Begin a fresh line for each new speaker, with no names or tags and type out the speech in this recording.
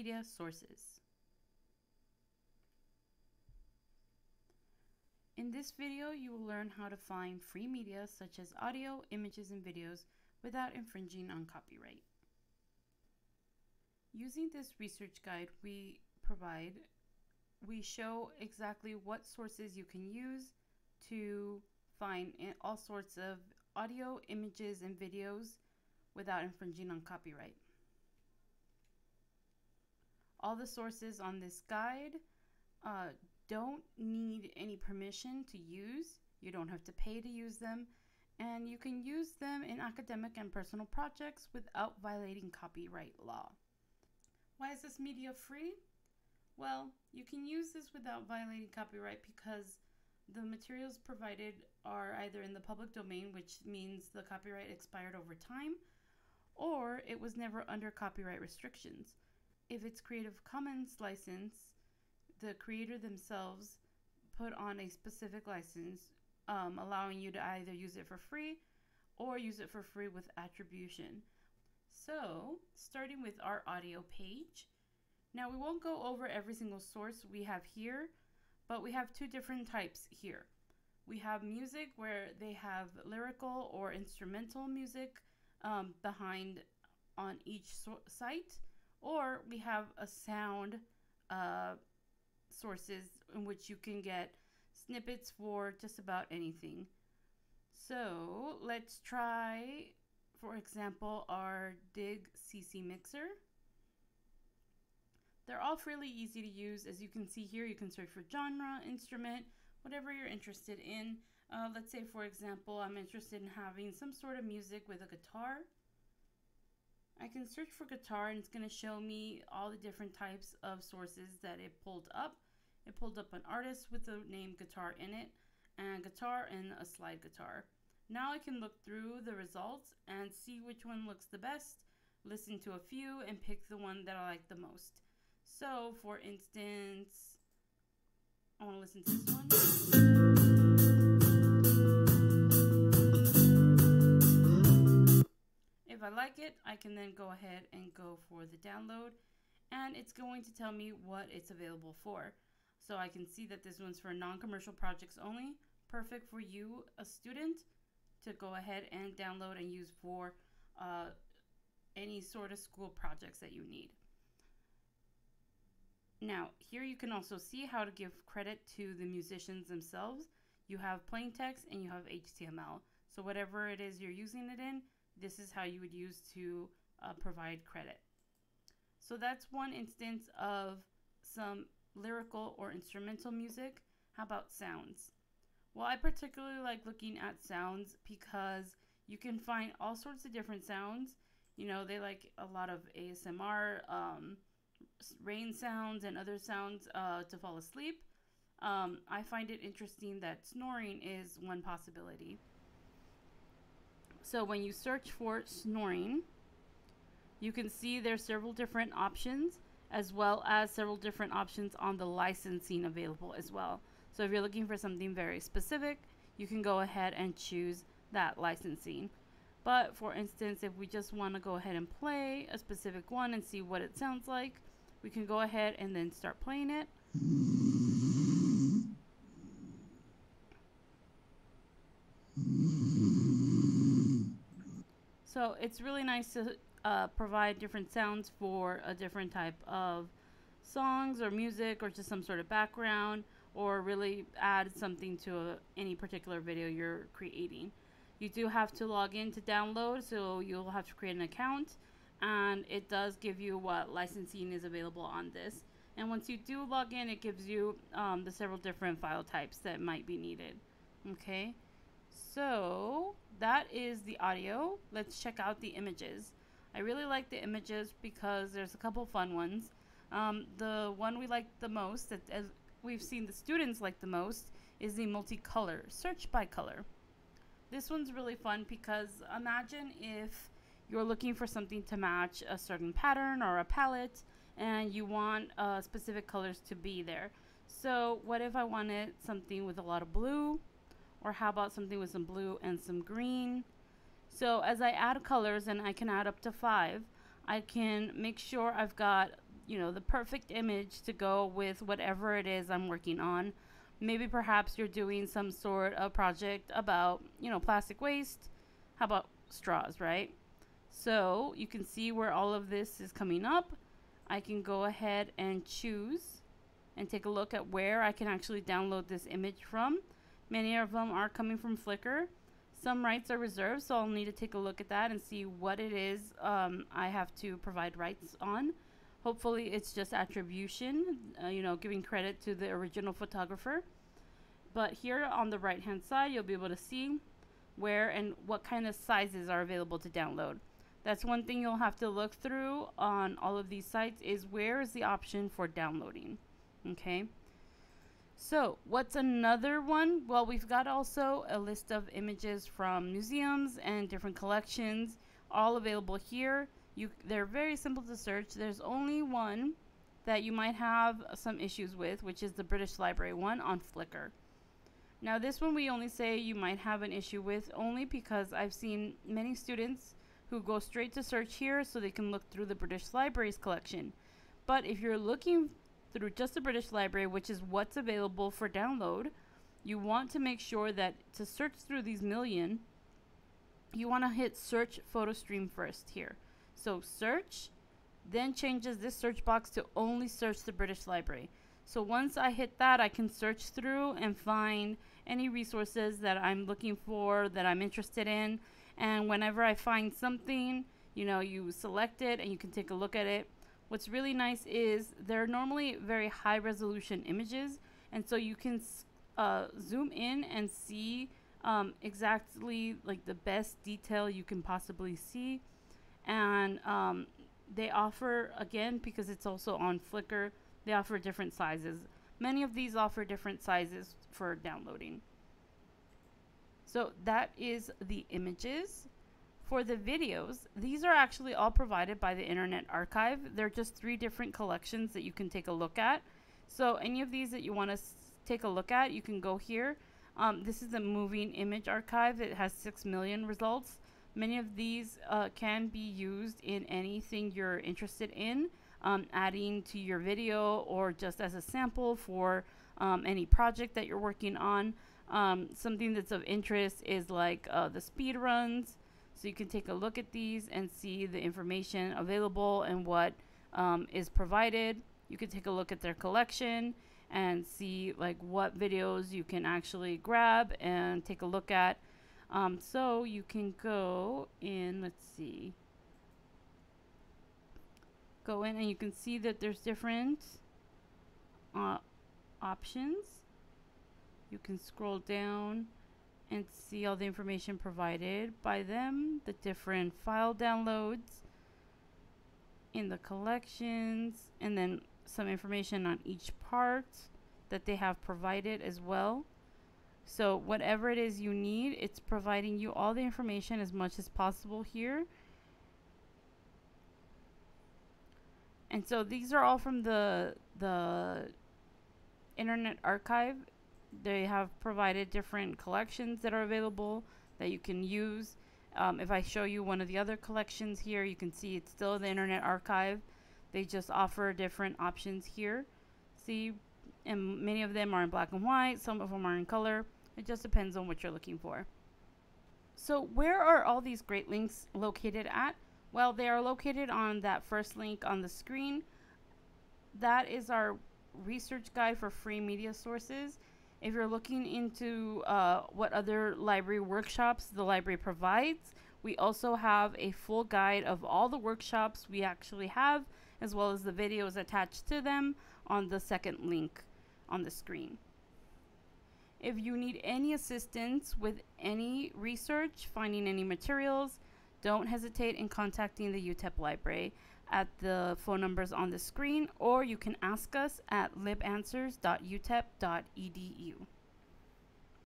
media sources. In this video, you will learn how to find free media such as audio, images, and videos without infringing on copyright. Using this research guide we provide, we show exactly what sources you can use to find all sorts of audio, images, and videos without infringing on copyright. All the sources on this guide uh, don't need any permission to use. You don't have to pay to use them, and you can use them in academic and personal projects without violating copyright law. Why is this media free? Well, you can use this without violating copyright because the materials provided are either in the public domain, which means the copyright expired over time, or it was never under copyright restrictions. If it's Creative Commons license, the creator themselves put on a specific license, um, allowing you to either use it for free or use it for free with attribution. So, starting with our audio page. Now, we won't go over every single source we have here, but we have two different types here. We have music where they have lyrical or instrumental music um, behind on each so- site, or we have a sound uh, sources in which you can get snippets for just about anything. So let's try, for example, our Dig ccMixter. They're all fairly easy to use. As you can see here, you can search for genre, instrument, whatever you're interested in. Uh, let's say, for example, I'm interested in having some sort of music with a guitar. I can search for guitar and it's going to show me all the different types of sources that it pulled up. It pulled up an artist with the name guitar in it, and guitar and a slide guitar. Now I can look through the results and see which one looks the best, listen to a few, and pick the one that I like the most. So, for instance, I want to listen to this one. Like it, I can then go ahead and go for the download and it's going to tell me what it's available for. So I can see that this one's for non-commercial projects only, perfect for you, a student, to go ahead and download and use for uh, any sort of school projects that you need. Now, here you can also see how to give credit to the musicians themselves. You have plain text and you have HTML. So whatever it is you're using it in, this is how you would use to uh, provide credit. So that's one instance of some lyrical or instrumental music. How about sounds? Well, I particularly like looking at sounds because you can find all sorts of different sounds. You know, they like a lot of ASMR, um, rain sounds, and other sounds uh, to fall asleep. Um, I find it interesting that snoring is one possibility. So when you search for snoring, you can see there's several different options as well as several different options on the licensing available as well. So if you're looking for something very specific, you can go ahead and choose that licensing. But for instance, if we just want to go ahead and play a specific one and see what it sounds like, we can go ahead and then start playing it. So it's really nice to uh, provide different sounds for a different type of songs or music or just some sort of background or really add something to a, any particular video you're creating. You do have to log in to download, so you'll have to create an account, and it does give you what licensing is available on this. And once you do log in, it gives you um, the several different file types that might be needed. Okay, so that is the audio. Let's check out the images. I really like the images because there's a couple fun ones. Um, the one we like the most, that as we've seen the students like the most, is the multicolor, search by color. This one's really fun because imagine if you're looking for something to match a certain pattern or a palette and you want uh, specific colors to be there. So what if I wanted something with a lot of blue or how about something with some blue and some green? So as I add colors and I can add up to five, I can make sure I've got you know, the perfect image to go with whatever it is I'm working on. Maybe perhaps you're doing some sort of project about, you know, plastic waste. How about straws, right? So you can see where all of this is coming up. I can go ahead and choose and take a look at where I can actually download this image from. Many of them are coming from Flickr. Some rights are reserved, so I'll need to take a look at that and see what it is um, I have to provide rights on. Hopefully it's just attribution, uh, you know, giving credit to the original photographer. But here on the right hand side, you'll be able to see where and what kind of sizes are available to download. That's one thing you'll have to look through on all of these sites is where is the option for downloading. Okay. So what's another one? Well, we've got also a list of images from museums and different collections all available here. You, they're very simple to search. There's only one that you might have some issues with, which is the British Library one on Flickr. Now this one we only say you might have an issue with only because I've seen many students who go straight to search here so they can look through the British Library's collection. But if you're looking through just the British Library, which is what's available for download, you want to make sure that to search through these million, you want to hit search photo stream first here. So search, then changes this search box to only search the British Library. So once I hit that, I can search through and find any resources that I'm looking for, that I'm interested in. And whenever I find something, you know, you select it and you can take a look at it. What's really nice is they're normally very high resolution images, and so you can uh, zoom in and see um, exactly like the best detail you can possibly see. And um, they offer, again, because it's also on Flickr, they offer different sizes. Many of these offer different sizes for downloading. So that is the images. For the videos, these are actually all provided by the Internet Archive. They're just three different collections that you can take a look at. So any of these that you want to take a look at, you can go here. Um, this is the Moving Image Archive. It has 6 million results. Many of these uh, can be used in anything you're interested in, um, adding to your video or just as a sample for um, any project that you're working on. Um, something that's of interest is like uh, the speed runs. So you can take a look at these and see the information available and what um, is provided. You can take a look at their collection and see like what videos you can actually grab and take a look at. Um, so you can go in, let's see, go in and you can see that there's different uh, options. You can scroll down and see all the information provided by them, the different file downloads in the collections, and then some information on each part that they have provided as well. So whatever it is you need, it's providing you all the information as much as possible here. And so these are all from the the Internet Archive they have provided different collections that are available that you can use. Um, if I show you one of the other collections here, you can see it's still the Internet Archive. They just offer different options here. See, and many of them are in black and white, some of them are in color. It just depends on what you're looking for. So where are all these great links located at? Well, they are located on that first link on the screen. That is our research guide for free media sources. If you're looking into uh, what other library workshops the library provides, we also have a full guide of all the workshops we actually have, as well as the videos attached to them on the second link on the screen. If you need any assistance with any research, finding any materials, don't hesitate in contacting the UTEP library at the phone numbers on the screen, or you can ask us at libanswers.utep.edu.